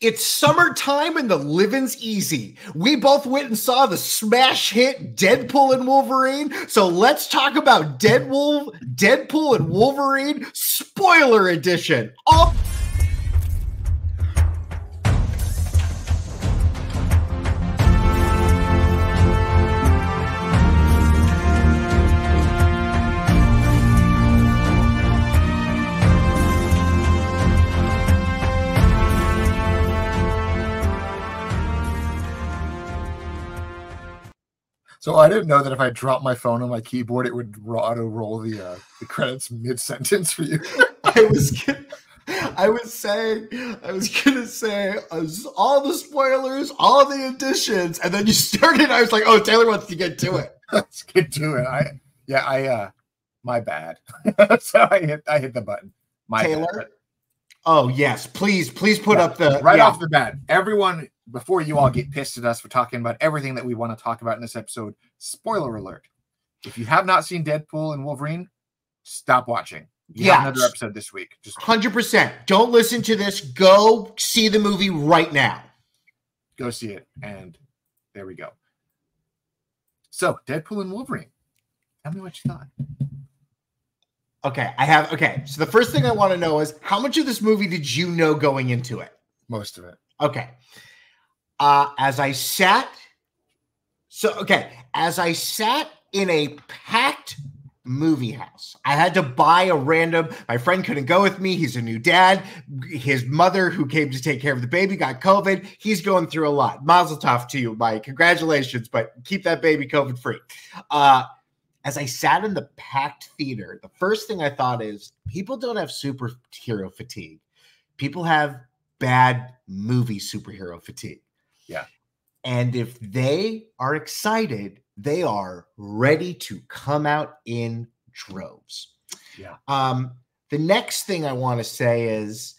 It's summertime and the living's easy. We both went and saw the smash hit Deadpool and Wolverine. So let's talk about Deadpool, Deadpool and Wolverine spoiler edition. All So I didn't know that if I dropped my phone on my keyboard, it would auto roll the uh, the credits mid sentence for you. I was gonna, I was saying I was gonna say uh, all the spoilers, all the additions, and then you started. I was like, oh, Taylor wants to get to it. Let's get to it. I yeah, I uh my bad. so I hit I hit the button. My Taylor. bad. Oh yes, please, please put Yeah, up the right yeah. off the bat, everyone, before you all get pissed at us for talking about everything that we want to talk about in this episode, spoiler alert. If you have not seen Deadpool and Wolverine, stop watching. You Yeah. another episode this week. Just Hundred percent. Don't listen to this. Go see the movie right now. go see it. And there we go. So, Deadpool and Wolverine. Tell me what you thought. Okay, I have. Okay, so the first thing I want to know is how much of this movie did you know going into it? Most of it. Okay. Uh, as I sat, so okay, as I sat in a packed movie house, I had to buy a random. My friend couldn't go with me. He's a new dad. His mother, who came to take care of the baby, got COVID. He's going through a lot. Mazel tov to you, Mike. Congratulations, but keep that baby COVID free. Uh, as I sat in the packed theater, the first thing I thought is people don't have superhero fatigue. People have bad movie superhero fatigue. Yeah. And if they are excited, they are ready to come out in droves. Yeah. Um, the next thing I want to say is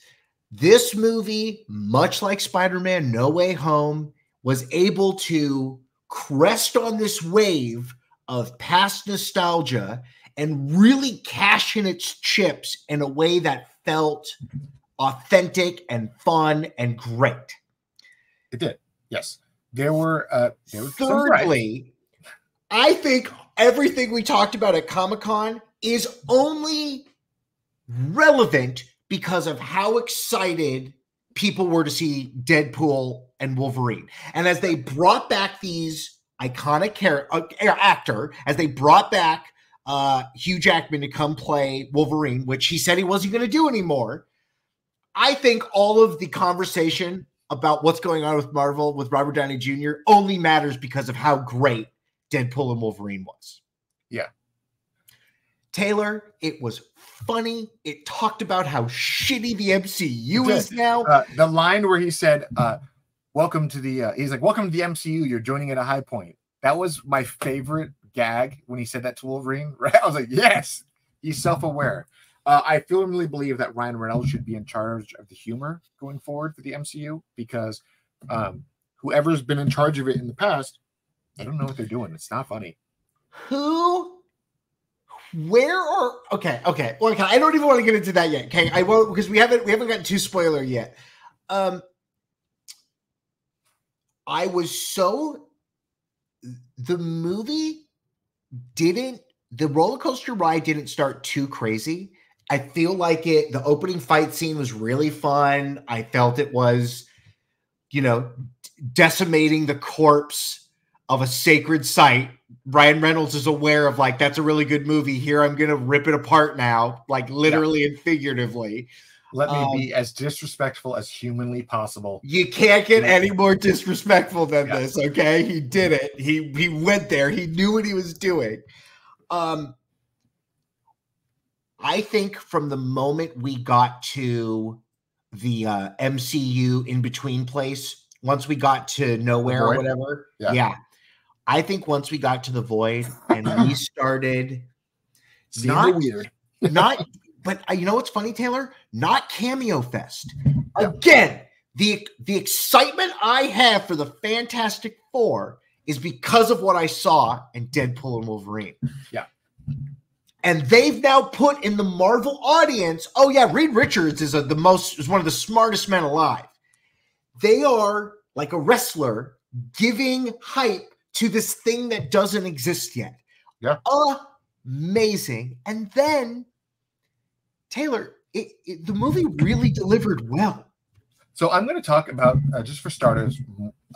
this movie, much like Spider Man No Way Home, was able to crest on this wave of past nostalgia and really cash in its chips in a way that felt authentic and fun and great. It did. Yes. There were uh there were. Thirdly, I think everything we talked about at Comic Con is only relevant because of how excited people were to see Deadpool and Wolverine. And as they brought back these iconic char- uh, actor, as they brought back uh, Hugh Jackman to come play Wolverine, which he said he wasn't going to do anymore. I think all of the conversation about what's going on with Marvel with Robert Downey Jr. only matters because of how great Deadpool and Wolverine was. Yeah. Taylor, it was funny. It talked about how shitty the MCU is now. Uh, the line where he said, uh, "Welcome to the," uh, he's like, "Welcome to the MCU. You're joining at a high point." That was my favorite gag when he said that to Wolverine. Right? I was like, "Yes, he's self-aware." Uh, I firmly believe that Ryan Reynolds should be in charge of the humor going forward for the MCU because um, whoever's been in charge of it in the past, they don't know what they're doing. It's not funny. Who? Where are okay? Okay. Well, okay, I don't even want to get into that yet. Okay, I won't because we haven't we haven't gotten too spoiler yet. Um, I was so the movie didn't the roller coaster ride didn't start too crazy. I feel like it the opening fight scene was really fun. I felt it was, you know, decimating the corpse of a sacred site. Ryan Reynolds is aware of like that's a really good movie. Here I'm gonna rip it apart now, like literally and figuratively. Let me Um, be as disrespectful as humanly possible. You can't get any more disrespectful than Yeah. this, okay? He did it. He he went there. He knew what he was doing. Um I think from the moment we got to the uh MCU in between place, once we got to nowhere or whatever, Yeah. yeah. I think once we got to the void and we started not weird. not but uh, you know what's funny taylor not cameo fest again the the excitement i have for the fantastic four is because of what i saw in deadpool and wolverine Yeah. And they've now put in the marvel audience oh yeah reed richards is a, the most is one of the smartest men alive they are like a wrestler giving hype to this thing that doesn't exist yet. Yeah. Amazing. And then Taylor, it, it, the movie really delivered well. So I'm going to talk about uh, just for starters.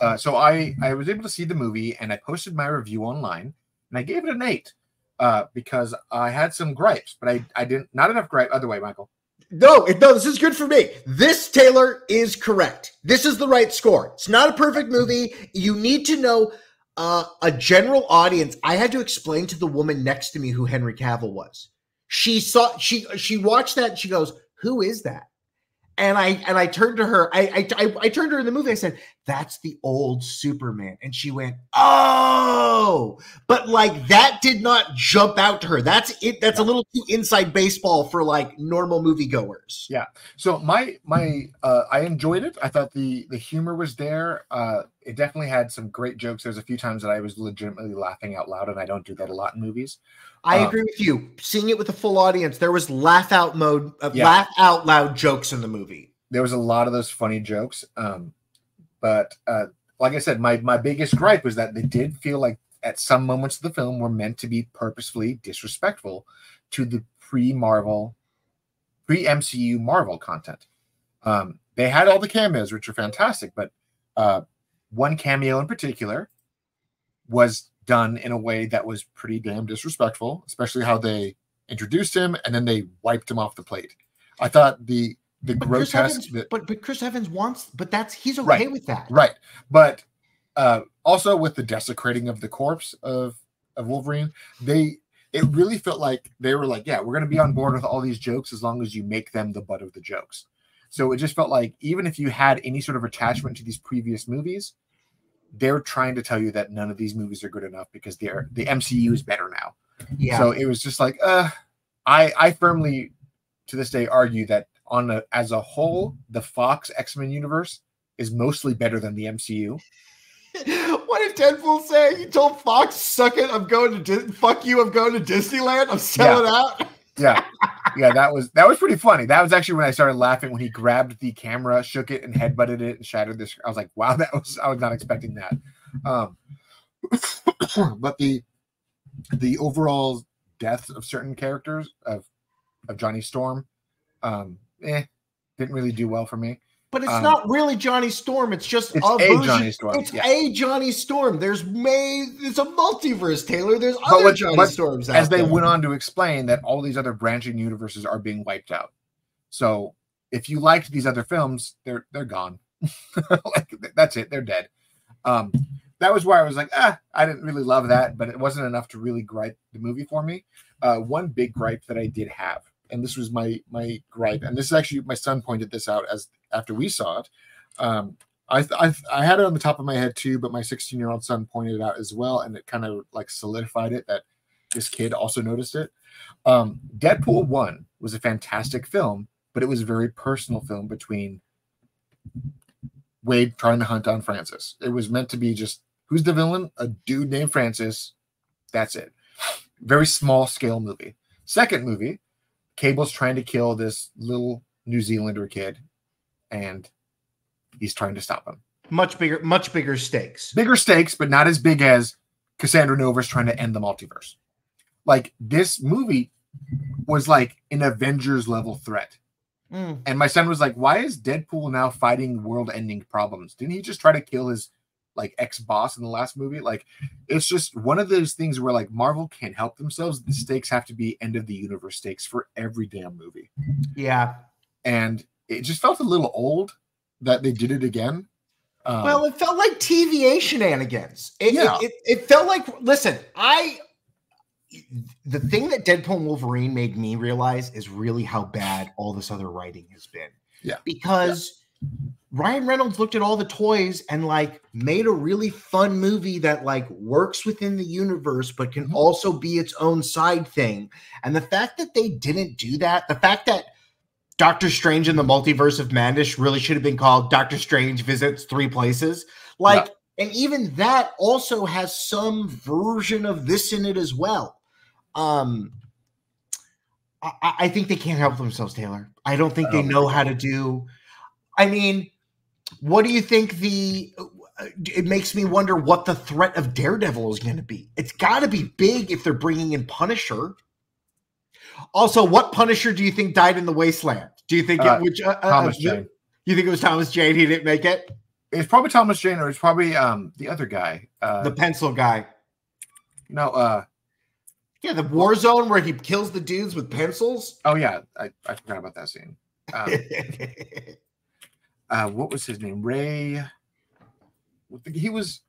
Uh, so I I was able to see the movie and I posted my review online and I gave it an eight uh, because I had some gripes, but I I didn't not enough gripe. Other way, Michael. No, it, no, this is good for me. This Taylor is correct. This is the right score. It's not a perfect movie. You need to know uh, a general audience. I had to explain to the woman next to me who Henry Cavill was. She saw she she watched that. And she goes, "Who is that?" And I and I turned to her. I, I I I turned to her in the movie. I said, "That's the old Superman." And she went, "Oh!" But like that did not jump out to her. That's it. That's a little too inside baseball for like normal moviegoers. Yeah. So my my uh, I enjoyed it. I thought the the humor was there. Uh, it definitely had some great jokes. There's a few times that I was legitimately laughing out loud, and I don't do that a lot in movies. I Um, agree with you. Seeing it with a full audience, there was laugh out mode, uh, Yeah. laugh out loud jokes in the movie. there was a lot of those funny jokes. Um, but uh, like I said, my my biggest gripe was that they did feel like at some moments of the film were meant to be purposefully disrespectful to the pre Marvel, pre MCU Marvel content. Um, they had all the cameos, which are fantastic, but uh, one cameo in particular was done in a way that was pretty damn disrespectful, especially how they introduced him and then they wiped him off the plate. I thought the the But Chris, grotesque, Evans, the- but but Chris Evans wants, but that's he's okay Right. with that. right? But uh, also with the desecrating of the corpse of of Wolverine, they it really felt like they were like, yeah, we're going to be on board with all these jokes as long as you make them the butt of the jokes. So it just felt like even if you had any sort of attachment to these previous movies, they're trying to tell you that none of these movies are good enough because they're the MCU is better now. Yeah. So it was just like, uh, I I firmly to this day argue that on a, as a whole, the Fox X Men universe is mostly better than the MCU. what did Deadpool say? He told Fox, "Suck it, I'm going to Dis- fuck you, I'm going to Disneyland. I'm selling out." Yeah, yeah, that was that was pretty funny. That was actually when I started laughing when he grabbed the camera, shook it, and headbutted it and shattered this. I was like, wow, that was I was not expecting that. Um, but the the overall death of certain characters of of Johnny Storm, um, eh, didn't really do well for me. But it's Um, not really Johnny Storm. It's just It's a, version. Johnny Storm, It's yeah. a Johnny Storm. There's may. It's a multiverse, Taylor. There's But other what- Johnny Storms as they there. went on to explain that all these other branching universes are being wiped out. So if you liked these other films, they're they're gone. like that's it, they're dead. Um, that was where I was like, ah, I didn't really love that, but it wasn't enough to really gripe the movie for me. Uh, one big gripe that I did have, and this was my my gripe, and this is actually my son pointed this out as after we saw it. Um, I, I I had it on the top of my head too, but my 16 year old son pointed it out as well, and it kind of like solidified it that this kid also noticed it. Um, Deadpool one was a fantastic film, but it was a very personal film between Wade trying to hunt down Francis. It was meant to be just who's the villain? A dude named Francis. That's it. Very small scale movie. Second movie, Cable's trying to kill this little New Zealander kid, and he's trying to stop him. much bigger, much bigger stakes. Bigger stakes, but not as big as Cassandra Nova's trying to end the multiverse. Like this movie was like an Avengers level threat. Mm. And my son was like, Why is Deadpool now fighting world ending problems? Didn't he just try to kill his like ex boss in the last movie? Like, it's just one of those things where like Marvel can't help themselves. The stakes have to be end of the universe stakes for every damn movie. Yeah. And it just felt a little old that they did it again. Um, Well, it felt like TVA shenanigans. It, it- Yeah. it, it felt like, listen, I, the thing that Deadpool and Wolverine made me realize is really how bad all this other writing has been. Yeah. Because Ryan Reynolds looked at all the toys and like made a really fun movie that like works within the universe, but can Mhm. also be its own side thing. And the fact that they didn't do that, the fact that Doctor Strange in the Multiverse of Madness really should have been called Doctor Strange Visits Three Places. Like, and even that also has some version of this in it as well. Um, I, I- think they can't help themselves, Taylor. I don't think I they don't know think how to do. I mean, what do you think the it makes me wonder what the threat of Daredevil is going to be. It's got to be big if they're bringing in Punisher. Also, what Punisher do you think died in the wasteland? Do you think Uh, it which uh, uh, Thomas you, Jane. you think it was Thomas Jane? He didn't make it. It's probably Thomas Jane, or it's probably um the other guy. Uh, The pencil guy. no, uh, Yeah, the war zone where he kills the dudes with pencils. oh yeah, I, I forgot about that scene. Um, uh, what was his name? Ray. He was.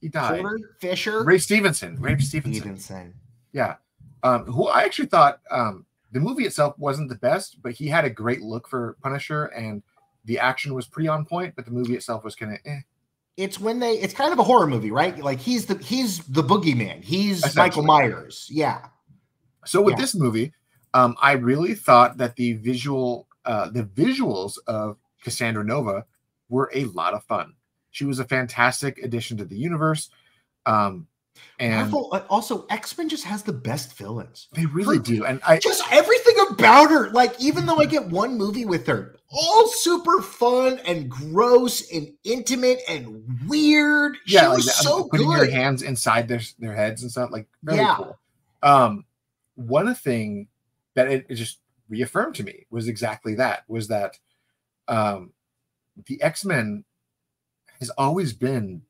He died. Porter Fisher. Ray Stevenson. Ray Stevenson. Stevenson. Yeah. Um, who I actually thought um, the movie itself wasn't the best, but he had a great look for Punisher, and the action was pretty on point. But the movie itself was kind of eh. It's when they. It's kind of a horror movie, right? Like he's the he's the boogeyman. He's Michael Myers. Yeah. So with Yeah. this movie, um, I really thought that the visual, uh, the visuals of Cassandra Nova were a lot of fun. She was a fantastic addition to the universe, um, and Marvel, uh, also, X Men just has the best villains. they really do. And I, Just everything about her. Like, even though I get one movie with her, all super fun and gross and intimate and weird. She yeah, like was that, so putting your good. hands inside their their heads and stuff, like very Yeah. cool. Um, one thing that it, it just reaffirmed to me was exactly that was that um, the X Men has always been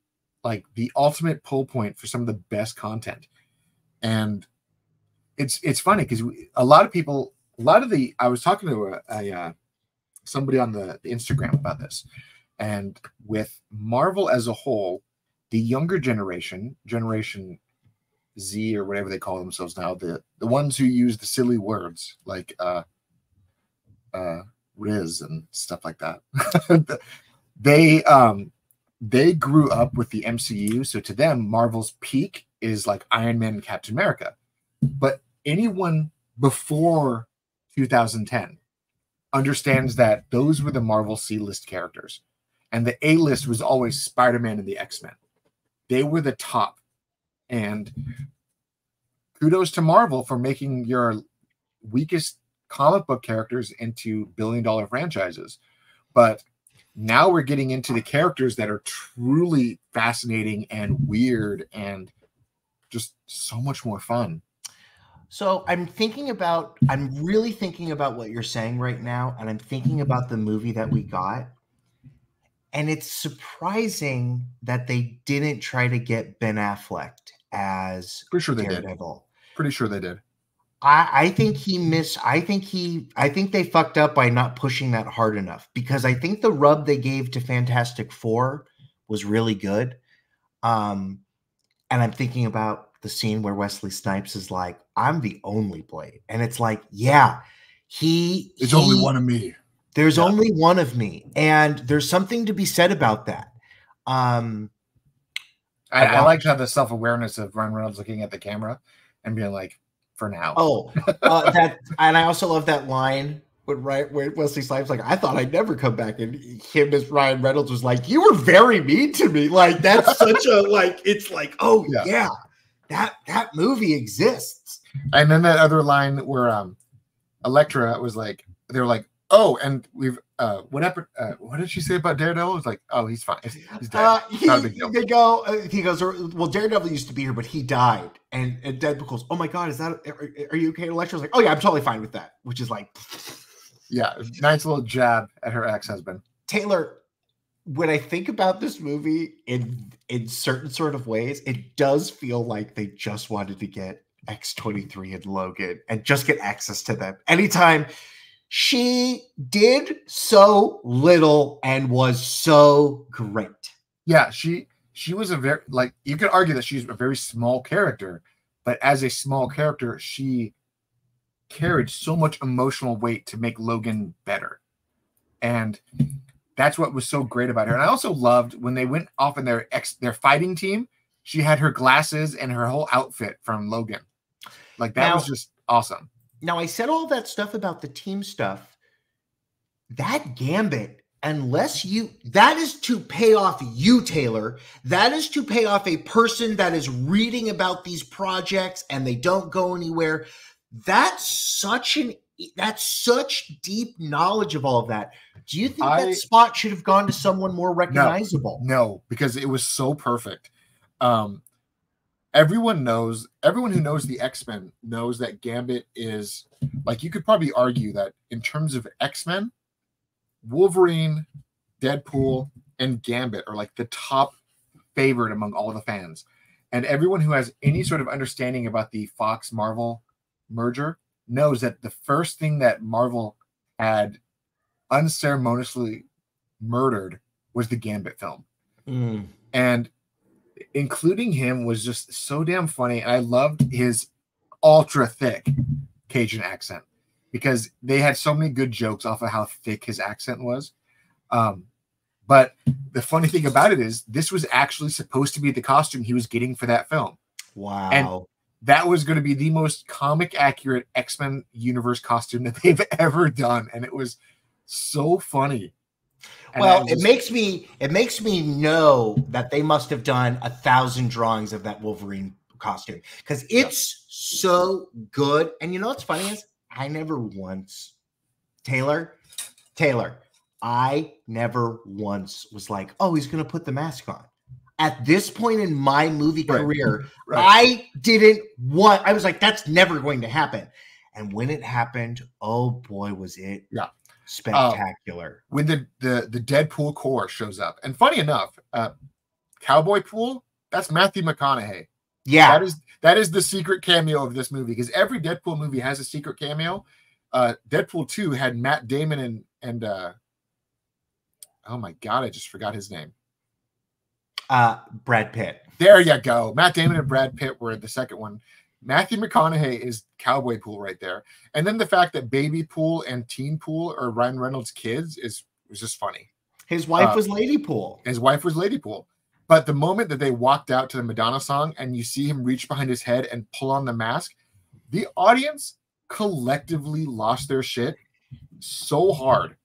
like the ultimate pull point for some of the best content, and it's it's funny because a lot of people, a lot of the I was talking to a, a uh, somebody on the, the Instagram about this, and with Marvel as a whole, the younger generation, Generation Z or whatever they call themselves now, the the ones who use the silly words like uh uh Riz and stuff like that. they um they grew up with the MCU, so to them, Marvel's peak is like Iron Man and Captain America. But anyone before 2010 understands that those were the Marvel C list characters. And the A list was always Spider Man and the X Men. They were the top. And kudos to Marvel for making your weakest comic book characters into billion dollar franchises. But now we're getting into the characters that are truly fascinating and weird and just so much more fun. So I'm thinking about, I'm really thinking about what you're saying right now, and I'm thinking about the movie that we got. And it's surprising that they didn't try to get Ben Affleck as Pretty sure they did. Pretty sure they did. I, I think he missed. I think he. I think they fucked up by not pushing that hard enough because I think the rub they gave to Fantastic Four was really good. Um, and I'm thinking about the scene where Wesley Snipes is like, "I'm the only Blade," and it's like, yeah, he. It's he- only one of me. There's Yeah. only one of me, and there's something to be said about that. Um, I, I I liked how the self awareness of Ryan Reynolds looking at the camera and being like, for now. Oh, uh, that and I also love that line when right where Wesley Snipes like I thought I'd never come back, and him as Ryan Reynolds was like, "You were very mean to me." Like that's such a like it's like oh Yeah. yeah, that that movie exists. And then that other line where um Electra was like, they were like, oh, and we've uh what happened? Uh, what did she say about Daredevil? It's like, oh, he's fine. He's, he's dead. Uh, he, Not a big deal. they go. Uh, he goes. Well, Daredevil used to be here, but he died. And, and Deadpool goes, "Oh my god, is that? Are, are you okay?" Electra's like, "Oh yeah, I'm totally fine with that." Which is like, yeah, nice little jab at her ex husband. Taylor, when I think about this movie in in certain sort of ways, it does feel like they just wanted to get X23 and Logan and just get access to them. Anytime she did so little and was so great. Yeah, she she was a very like you could argue that she's a very small character, but as a small character, she carried so much emotional weight to make Logan better. And that's what was so great about her. And I also loved when they went off in their ex their fighting team, she had her glasses and her whole outfit from Logan. Like that was just awesome. Now I said all that stuff about the team stuff. That gambit, unless you that is to pay off you, Taylor. That is to pay off a person that is reading about these projects and they don't go anywhere. That's such an that's such deep knowledge of all of that. Do you think I- that spot should have gone to someone more recognizable? No, because it was so perfect. Um, everyone knows, everyone who knows the X Men knows that Gambit is like you could probably argue that in terms of X Men, Wolverine, Deadpool, and Gambit are like the top favorite among all the fans. And everyone who has any sort of understanding about the Fox Marvel merger knows that the first thing that Marvel had unceremoniously murdered was the Gambit film Mm. and including him was just so damn funny. And I loved his ultra thick Cajun accent because they had so many good jokes off of how thick his accent was. Um, but the funny thing about it is, this was actually supposed to be the costume he was getting for that film. Wow. And That was going to be the most comic accurate X Men universe costume that they've ever done, and it was so funny. And well, it makes me it makes me know that they must have done a thousand drawings of that Wolverine costume because it's so good. And you know what's funny is I never once Taylor Taylor I never once was like, oh, he's gonna put the mask on. At this point in my movie Right. career, Right. I didn't want. I was like, that's never going to happen. And when it happened, oh boy, was it Yeah. Spectacular. when the the the Deadpool Corps shows up. And funny enough, uh Cowboy Pool, that's Matthew McConaughey. yeah, That is that is the secret cameo of this movie because every Deadpool movie has a secret cameo. Uh Deadpool 2 had Matt Damon and and uh oh my god, I just forgot his name. uh, Brad Pitt. There you go. Matt Damon and Brad Pitt were the second one. Matthew McConaughey is Cowboy Pool right there. And then the fact that Baby Pool and Teen Pool are Ryan Reynolds' kids is was just funny. His wife Uh, was Lady Pool. His wife was Lady Pool. But the moment that they walked out to the Madonna song and you see him reach behind his head and pull on the mask, the audience collectively lost their shit so hard.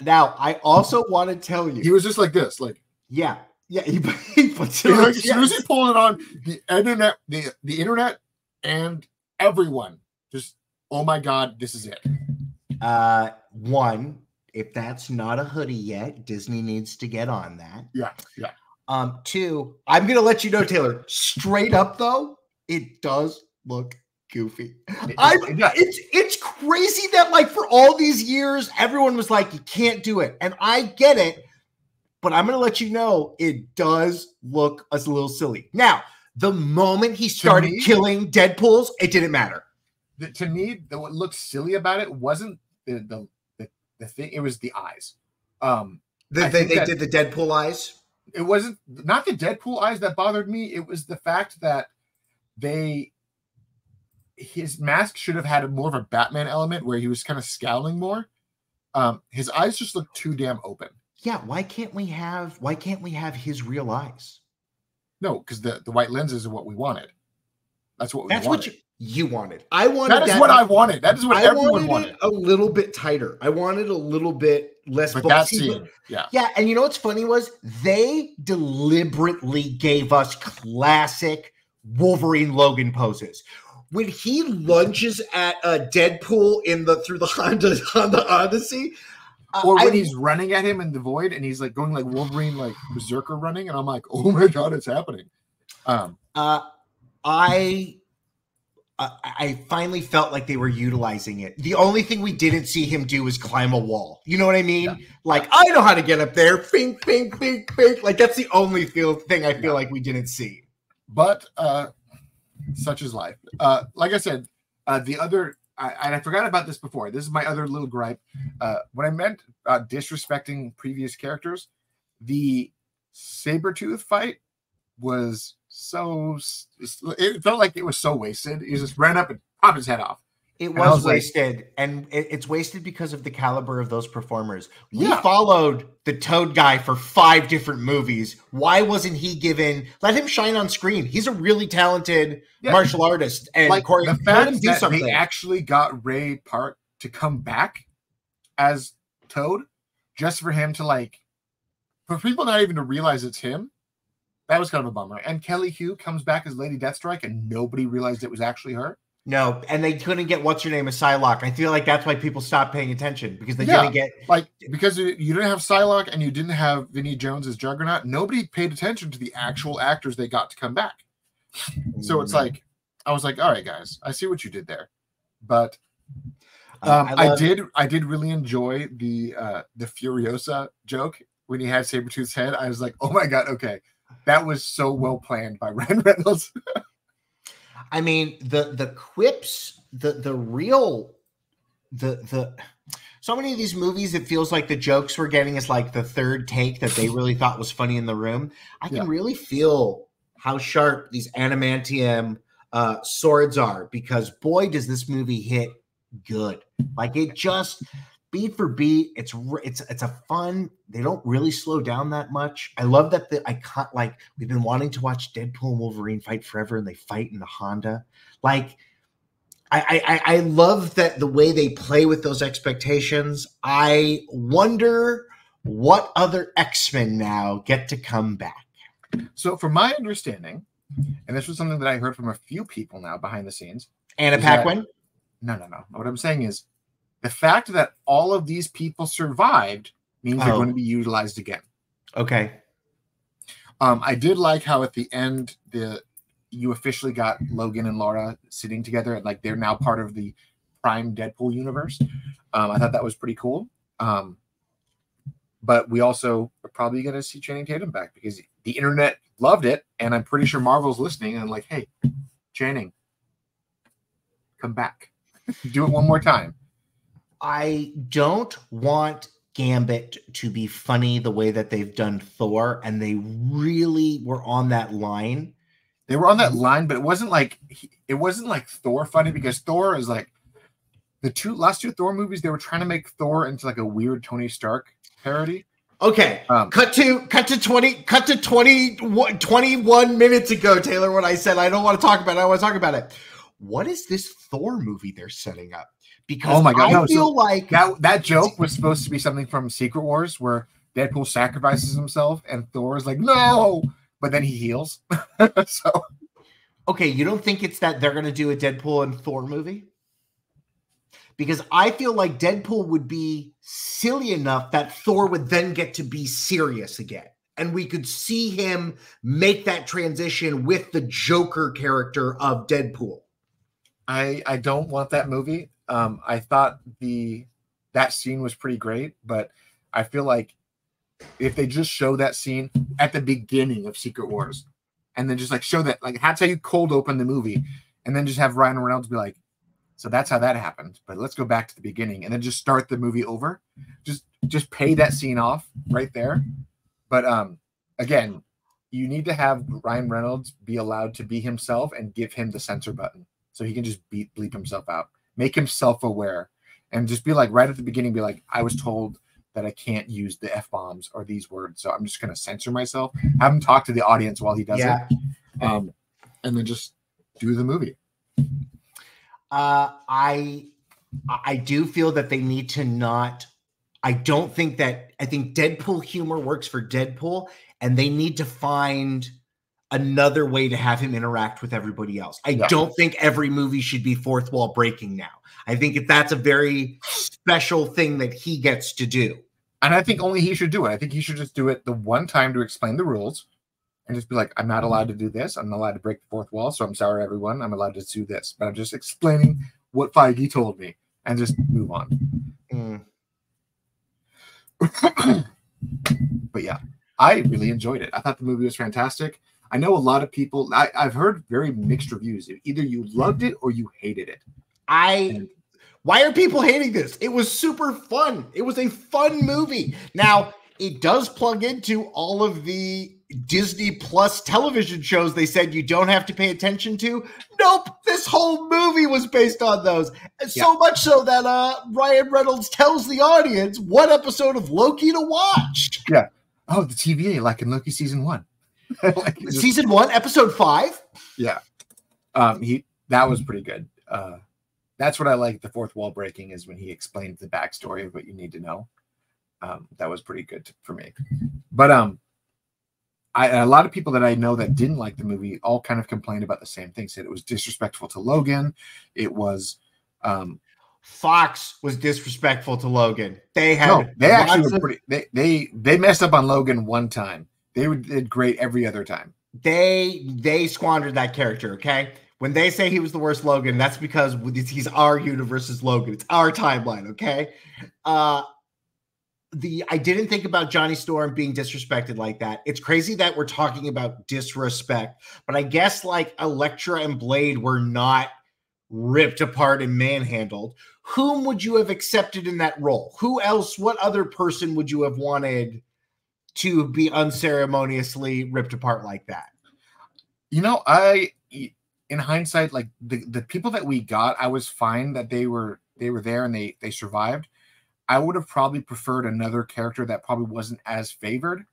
Now, I also want to tell you, He was just like this, like yeah, yeah, he, he puts it on- as soon as he pulled it on, the internet, the the internet, and everyone just, oh my god, this is it. Uh, one, if that's not a hoodie yet, Disney needs to get on that. Yeah, yeah. Um, two, I'm gonna let you know, Taylor. Straight up though, it does look goofy. It- I it it's it's crazy that like for all these years, everyone was like, you can't do it, and I get it, but I'm gonna let you know it does look a little silly. Now, the moment he started me- killing Deadpool's, it didn't matter. The- to me, the, what looked silly about it wasn't the the the, the thing; it was the eyes. Um, They, they, they did the Deadpool eyes. it wasn't not the Deadpool eyes that bothered me. It was the fact that they his mask should have had more of a Batman element where he was kind of scowling more. Um, his eyes just looked too damn open. Yeah, why can't we have why can't we have his real eyes? No, because the, the white lenses are what we wanted. That's what we That's wanted. what you, you wanted. I wanted that is what I wanted. That is what I everyone wanted, wanted. a little bit tighter. I wanted a little bit less But that scene, yeah, Yeah, and you know what's funny was they deliberately gave us classic Wolverine Logan poses. When he lunges at a uh, Deadpool in the through the Honda on the Odyssey, or when I- he's running at him in the void and he's like going like Wolverine, like berserker running, and I'm like, oh my god, it's happening. Um, uh, I I I finally felt like they were utilizing it. The only thing we didn't see him do was climb a wall. You know what I mean? Yeah. Like I know how to get up there. Pink, pink, pink, pink. Like that's the only feel thing I feel Yeah. like we didn't see. but uh such is life uh like i said uh the other I, and I forgot about this before. This is my other little gripe. Uh, when I meant uh, disrespecting previous characters, the Sabretooth fight was so. It felt like it was so wasted. He just ran up and popped his head off. It was, was like- wasted, and it- it's wasted because of the caliber of those performers. We Yeah. followed the Toad guy for five different movies. Why wasn't he given? Let him shine on screen. He's a really talented Yeah. martial artist, and like Corey, the fact that something. they actually got Ray Park to come back as Toad, just for him to like, for people not even to realize it's him. That was kind of a bummer. And Kelly Hu comes back as Lady Deathstrike, and nobody realized it was actually her. No, and they couldn't get what's your name a Psylocke. I feel like that's why people stopped paying attention because they Yeah. didn't get. Like because you didn't have Psylocke and you didn't have Vinnie Jones as Juggernaut, nobody paid attention to the actual actors they got to come back. So it's like I was like, all right, guys, I see what you did there. But um, I, love- did I did really enjoy the uh the Furiosa joke when he had Sabretooth's head. I was like, oh my god, okay. That was so well planned by Ryan Reynolds. I mean the the quips, the the real, the the. So many of these movies, it feels like the jokes we're getting is like the third take that they really thought was funny in the room. I can Yeah. really feel how sharp these adamantium uh, swords are because boy, does this movie hit good. Like it just beat for beat. It's it's it's a fun. They don't really slow down that much. I love that the I can't like we've been wanting to watch Deadpool and Wolverine fight forever, and they fight in the Honda. Like I I I love that the way they play with those expectations. I wonder what other X Men now get to come back. So, from my understanding, and this was something that I heard from a few people now behind the scenes. Anna Is that- Paquin. No, no, no. What I'm saying is the fact that all of these people survived means they're Oh. going to be utilized again. Okay. Um, I did like how at the end the you officially got Logan and Laura sitting together and like they're now part of the Prime Deadpool universe. Um, I thought that was pretty cool. Um, but we also are probably going to see Channing Tatum back because the internet loved it, and I'm pretty sure Marvel's listening and like, hey, Channing, come back, do it one more time. I don't want Gambit to be funny the way that they've done Thor, and they really were on that line. They were on that line, but it wasn't like it wasn't like Thor funny because Thor is like the two last two Thor movies. They were trying to make Thor into like a weird Tony Stark parody. Okay, Um, cut to cut to 20 cut to 20 21 minutes ago taylor when i said i don't want to talk about it i want to talk about it what is this thor movie they're setting up because Oh my God, i no, so feel like that that joke was supposed to be something from Secret Wars where Deadpool sacrifices himself and Thor is like no, but then he heals. so okay you don't think it's that they're going to do a deadpool and thor movie because i feel like deadpool would be silly enough that thor would then get to be serious again and we could see him make that transition with the joker character of deadpool I I don't want that movie. Um, I thought the that scene was pretty great, but I feel like if they just show that scene at the beginning of Secret Wars, and then just like show that like that's how you cold open the movie, and then just have Ryan Reynolds be like, so that's how that happened. But let's go back to the beginning, and then just start the movie over. Just just pay that scene off right there. But um, again, you need to have Ryan Reynolds be allowed to be himself and give him the censor button so he can just beat bleep himself out, make him self-aware, and just be like right at the beginning, be like, I was told that I can't use the f bombs or these words, so I'm just gonna censor myself. Have him talk to the audience while he does yeah it, um, and then just do the movie. Uh, I I do feel that they need to not. I don't think that I think Deadpool humor works for Deadpool, and they need to find another way to have him interact with everybody else. I Yeah. don't think every movie should be fourth wall breaking now. I think that that's a very special thing that he gets to do. And I think only he should do it. I think he should just do it the one time to explain the rules and just be like, I'm not allowed to do this. I'm not allowed to break the fourth wall. So I'm sorry, everyone. I'm allowed to do this. But I'm just explaining what Feige told me and just move on. Mm. but yeah, I really enjoyed it. I thought the movie was fantastic. I know a lot of people, I, I've heard very mixed reviews. Either you loved it or you hated it. I why are people hating this? It was super fun. It was a fun movie. Now, it does plug into all of the Disney Plus television shows they said you don't have to pay attention to. Nope, this whole movie was based on those. And So much so that uh Ryan Reynolds tells the audience what episode of Loki to watch. Yeah. Oh, the TVA, like in Loki season one. Like, just- Season 1, episode 5. yeah um he that was pretty good uh that's what i like the fourth wall breaking is when he explained the backstory of what you need to know um that was pretty good for me but um I, a lot of people that I know that didn't like the movie all kind of complained about the same thing. Said it was disrespectful to Logan. It was. Um, Fox was disrespectful to Logan. They had no, they actually were pretty. They they they messed up on Logan one time. They were- did great every other time. they they squandered that character. Okay, when they say he was the worst Logan, that's because he's our universe's Logan. It's our timeline. Okay, uh, the I didn't think about Johnny Storm being disrespected like that. It's crazy that we're talking about disrespect, but I guess like Elektra and Blade were not ripped apart and manhandled. Whom would you have accepted in that role? Who else? What other person would you have wanted to be unceremoniously ripped apart like that? You know, I in hindsight, like the the people that we got, I was fine that they were they were there and they they survived. I would have probably preferred another character that probably wasn't as favored,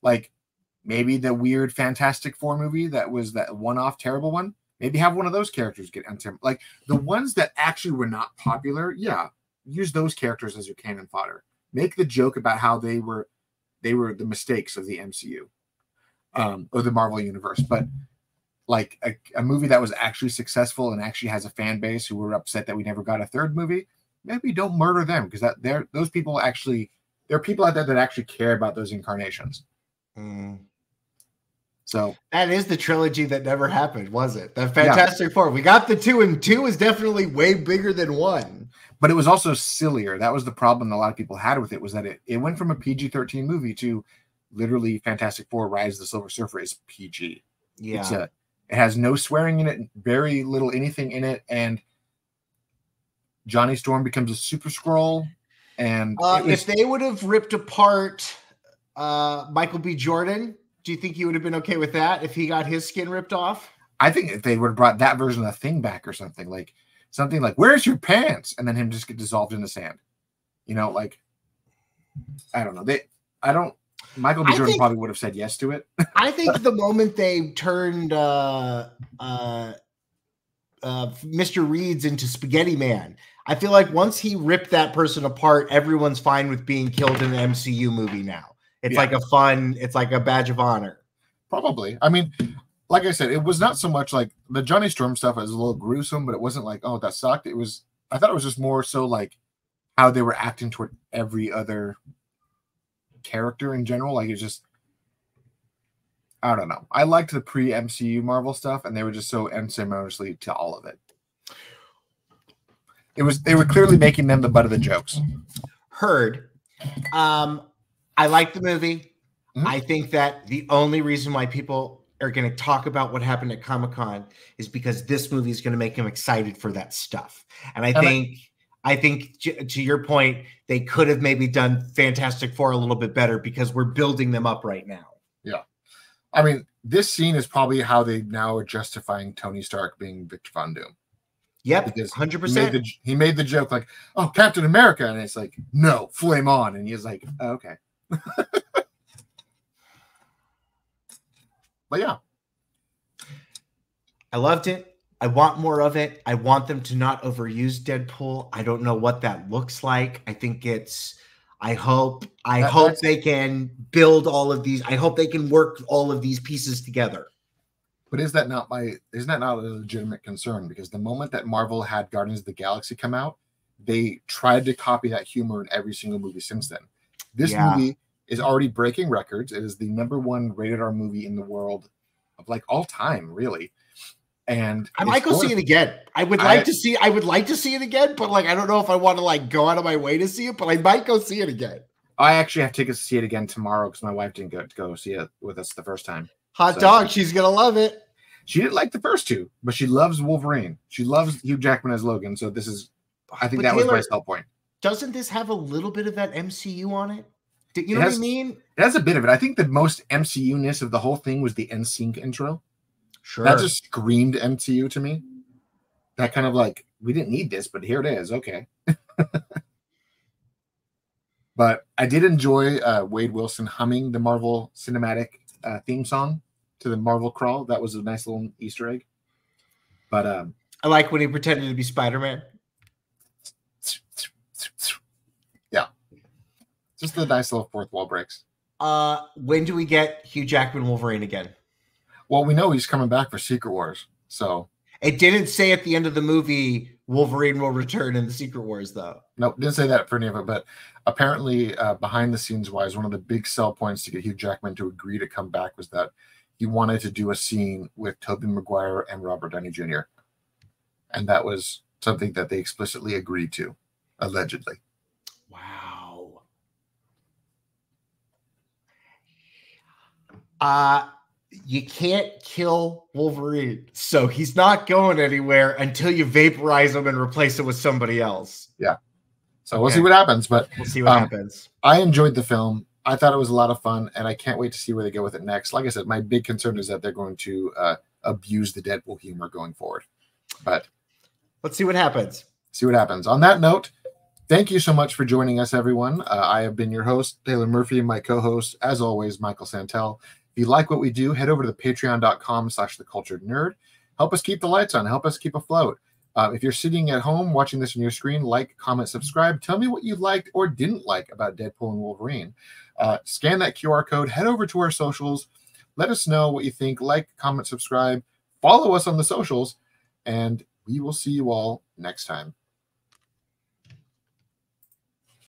like maybe the weird Fantastic Four movie that was that one-off terrible one. Maybe have one of those characters get into like the ones that actually were not popular. Yeah, use those characters as your cannon fodder. Make the joke about how they were they were the mistakes of the MCU um, or the Marvel universe, but like a, a movie that was actually successful and actually has a fan base who were upset that we never got a third movie, maybe don't murder them because that they're those people actually there are people out there that actually care about those incarnations. So That is the trilogy that never happened, was it? The Fantastic Four. We got the two, and two is definitely way bigger than one. But it was also sillier. That was the problem a lot of people had with it was that it, it went from a PG-13 movie to literally Fantastic Four Rise of the Silver Surfer is PG. Yeah. It's a it has no swearing in it, very little anything in it, and Johnny Storm becomes a Super Skrull. And Uh, was- if they would have ripped apart uh, Michael B. Jordan, do you think you would have been okay with that if he got his skin ripped off? I think if they would have brought that version of the thing back or something like something like "Where's your pants?" and then him just get dissolved in the sand, you know, like I don't know. They, I don't. Michael B. Jordan think- probably would have said yes to it. I think the moment they turned uh, uh, uh, Mr. Reeds into Spaghetti Man, I feel like once he ripped that person apart, everyone's fine with being killed in an MCU movie now. It's Yeah. like a fun, it's like a badge of honor. Probably. I mean, like I said, it was not so much like the Johnny Storm stuff was a little gruesome, but it wasn't like, oh, that sucked. It was, I thought it was just more so like how they were acting toward every other character in general. Like it's just, I don't know. I liked the pre MCU Marvel stuff, and they were just so unceremoniously to all of it. It was, they were clearly making them the butt of the jokes. Heard. Um, I like the movie. Mhm. I think that the only reason why people are going to talk about what happened at Comic Con is because this movie is going to make them excited for that stuff. And I And think, I think j- to your point, they could have maybe done Fantastic Four a little bit better because we're building them up right now. Yeah. I mean, this scene is probably how they now are justifying Tony Stark being Victor Von Doom. Yep, Because hundred he made, percent. the, he made the joke like, "Oh, Captain America," and it's like, "No, flame on," and he's like, oh, "Okay." but yeah, I loved it. I want more of it. I want them to not overuse Deadpool. I don't know what that looks like. I think it's I hope I That- hope they can build all of these. I hope they can work all of these pieces together. but is that not my? Isn't that not a legitimate concern? Because the moment that Marvel had Guardians of the Galaxy come out, they tried to copy that humor in every single movie since then. This Yeah. movie is already breaking records. It is the number one rated R movie in the world of like all time, really. And I might go see it again. I would I- like to see I would like to see it again, but like I don't know if I want to like go out of my way to see it, but I might go see it again. I actually have tickets to see it again tomorrow because my wife didn't go to go see it with us the first time. Hot So- dog, she's gonna love it. She didn't like the first two, but she loves Wolverine. She loves Hugh Jackman as Logan. So this is, I think But that was my Taylor, sell point. doesn't this have a little bit of that MCU on it? Do you It know what I mean? It has a bit of it. I think the most MCU ness of the whole thing was the NSYNC intro. Sure. That just screamed MCU to me. That kind of like we didn't need this, but here it is. Okay. but I did enjoy uh, Wade Wilson humming the Marvel cinematic uh, theme song to the Marvel crawl. That was a nice little Easter egg. But um, I like when he pretended to be Spider-Man. yeah, just the nice little fourth wall breaks. Uh, when do we get Hugh Jackman Wolverine again? Well, we know he's coming back for Secret Wars, so It didn't say at the end of the movie Wolverine will return in the Secret Wars, though. no, didn't say that for any of it. But apparently, uh, behind the scenes wise, one of the big sell points to get Hugh Jackman to agree to come back was that he wanted to do a scene with Tobey Maguire and Robert Downey Jr. And that was something that they explicitly agreed to, allegedly. Wow. Uh you can't kill Wolverine, so he's not going anywhere until you vaporize him and replace him with somebody else. Yeah. So we'll see what happens. But We'll see what Um, happens. I enjoyed the film. I thought it was a lot of fun, and I can't wait to see where they go with it next. Like I said, my big concern is that they're going to uh, abuse the Deadpool humor going forward. But Let's see what happens. see what happens. On that note, thank you so much for joining us, everyone. Uh, I have been your host, Taylor Murphy, and my co-host, as always, Michael Santel. If you like what we do, head over to the patreon.com slash the cultured nerd. Help us keep the lights on, help us keep afloat. Uh, if you're sitting at home watching this on your screen, like, comment, subscribe. Tell me what you liked or didn't like about Deadpool and Wolverine. Uh, scan that QR code, head over to our socials. Let us know what you think. Like, comment, subscribe, follow us on the socials, and we will see you all next time.